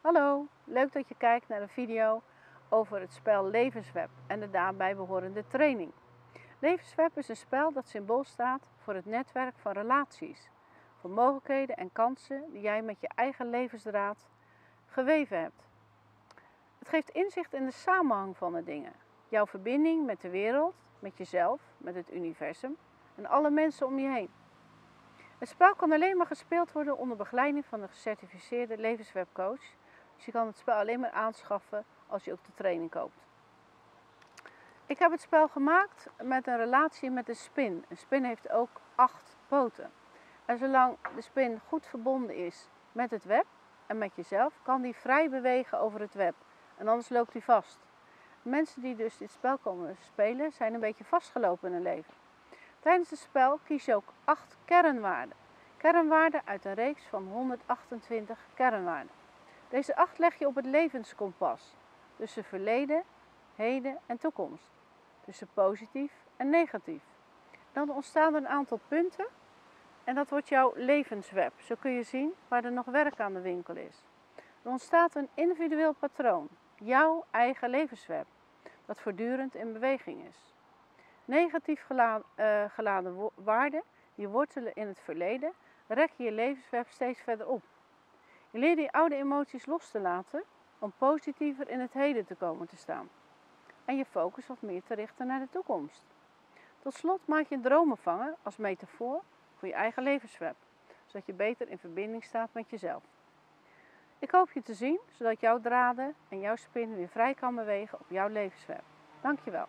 Hallo, leuk dat je kijkt naar een video over het spel Levensweb en de daarbij behorende training. Levensweb is een spel dat symbool staat voor het netwerk van relaties, voor mogelijkheden en kansen die jij met je eigen levensdraad geweven hebt. Het geeft inzicht in de samenhang van de dingen, jouw verbinding met de wereld, met jezelf, met het universum en alle mensen om je heen. Het spel kan alleen maar gespeeld worden onder begeleiding van een gecertificeerde levenswebcoach. Dus je kan het spel alleen maar aanschaffen als je ook de training koopt. Ik heb het spel gemaakt met een relatie met de spin. Een spin heeft ook acht poten. En zolang de spin goed verbonden is met het web en met jezelf, kan die vrij bewegen over het web. En anders loopt hij vast. Mensen die dus dit spel komen spelen, zijn een beetje vastgelopen in hun leven. Tijdens het spel kies je ook acht kernwaarden. Kernwaarden uit een reeks van 128 kernwaarden. Deze acht leg je op het levenskompas tussen verleden, heden en toekomst. Tussen positief en negatief. Dan ontstaan er een aantal punten en dat wordt jouw levensweb. Zo kun je zien waar er nog werk aan de winkel is. Er ontstaat een individueel patroon, jouw eigen levensweb, dat voortdurend in beweging is. Negatief geladen, uh, geladen waarden die wortelen in het verleden, rekken je levensweb steeds verder op. Je leert die oude emoties los te laten om positiever in het heden te komen te staan. En je focus wat meer te richten naar de toekomst. Tot slot maak je dromen vangen als metafoor voor je eigen levensweb, zodat je beter in verbinding staat met jezelf. Ik hoop je te zien, zodat jouw draden en jouw spin weer vrij kan bewegen op jouw levensweb. Dankjewel.